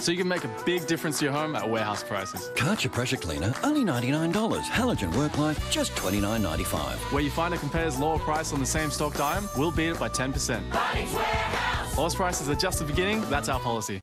so you can make a big difference to your home at warehouse prices. Karcher pressure cleaner, only $99. Halogen work light, just $29.95. Where you find a competitor's lower price on the same stocked item, we'll beat it by 10%. Lowest prices are just the beginning, that's our policy.